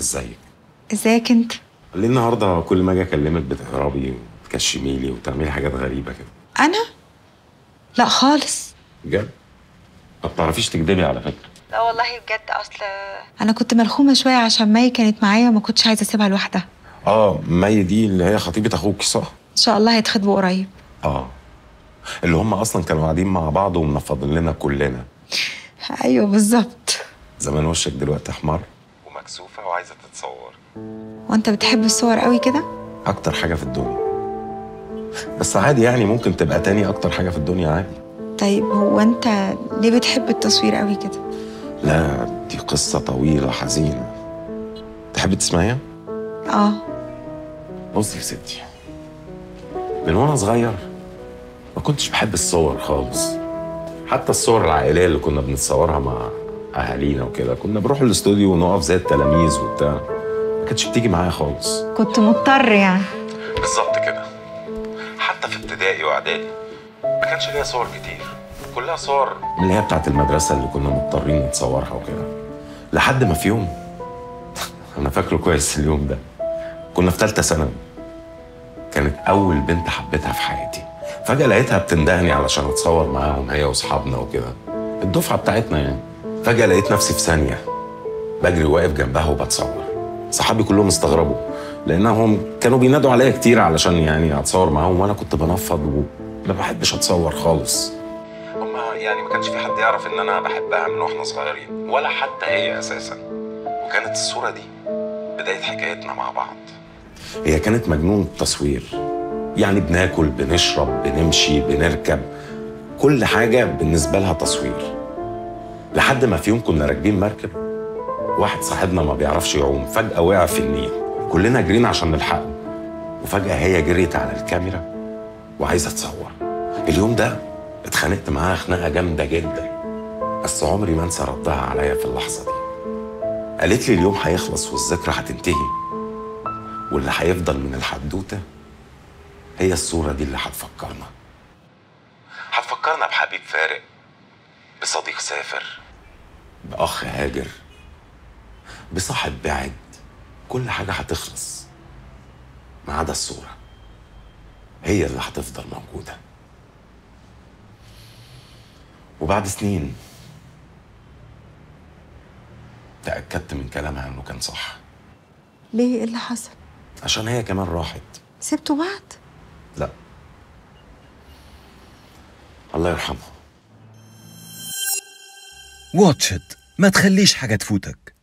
ازيك؟ ازيك انت؟ ليه النهارده كل ما أجي أكلمك بتهربي وتكشمي لي وتعملي حاجات غريبة كده. أنا؟ لا خالص. بجد؟ ما بتعرفيش تكدبي على فكرة. لا والله بجد أصل أنا كنت ملخومة شوية عشان مي كانت معايا وما كنتش عايزة أسيبها لوحدها. آه مي دي اللي هي خطيبة أخوك صح؟ إن شاء الله هيتخطبوا قريب. آه. اللي هم أصلا كانوا قاعدين مع بعض ومنفضين لنا كلنا. أيوه بالظبط. زمان وشك دلوقتي أحمر؟ ومكسوفه وعايزة تتصور. وانت بتحب الصور قوي كده؟ أكتر حاجة في الدنيا. بس عادي يعني ممكن تبقى تاني أكتر حاجة في الدنيا عادي. طيب هو انت ليه بتحب التصوير قوي كده؟ لا دي قصة طويلة حزينة. تحبي تسمعيها؟ آه. بصي يا ستي من وأنا صغير ما كنتش بحب الصور خالص. حتى الصور العائلية اللي كنا بنتصورها مع أهالينا وكده. كنا بنروح الاستوديو ونقف زي التلاميذ وبتاع. ما كانتش بتيجي معايا خالص. كنت مضطر يعني. بالظبط كده. حتى في ابتدائي وإعدادي ما كانش ليا صور كتير. كلها صور من اللي هي بتاعت المدرسة اللي كنا مضطرين نتصورها وكده. لحد ما في يوم أنا فاكره كويس اليوم ده. كنا في ثالثه ثانوي. كانت أول بنت حبيتها في حياتي. فجأة لقيتها بتندهني علشان أتصور معاهم هي وأصحابنا وكده. الدفعة بتاعتنا يعني. فجأة لقيت نفسي في ثانية. بجري واقف جنبها وبتصور. صحابي كلهم استغربوا لأنهم كانوا بينادوا عليا كتير علشان يعني أتصور معاهم وأنا كنت بنفض وما بحبش أتصور خالص. هما يعني ما كانش في حد يعرف إن أنا بحبها من وإحنا صغيرين ولا حتى هي أساسا. وكانت الصورة دي بداية حكايتنا مع بعض. هي كانت مجنون التصوير يعني بناكل بنشرب بنمشي بنركب كل حاجة بالنسبة لها تصوير. لحد ما في يوم كنا راكبين مركب واحد صاحبنا ما بيعرفش يعوم فجأة وقع في النيل. كلنا جرينا عشان نلحقه. وفجأة هي جريت على الكاميرا وعايزة تصور. اليوم ده اتخانقت معاها خناقة جامدة جدا بس عمري ما انسى ردها عليا في اللحظة دي. قالت لي اليوم هيخلص والذكرى هتنتهي واللي هيفضل من الحدوتة هي الصورة دي اللي هتفكرنا. هتفكرنا بحبيب فارق. بصديق سافر. بأخ هاجر. بصاحب بعد كل حاجة هتخلص. ما عدا الصورة. هي اللي هتفضل موجودة. وبعد سنين. تأكدت من كلامها إنه كان صح. ليه؟ إيه اللي حصل؟ عشان هي كمان راحت. سبتوا بعض؟ لا. الله يرحمه. واتش ما تخليش حاجة تفوتك.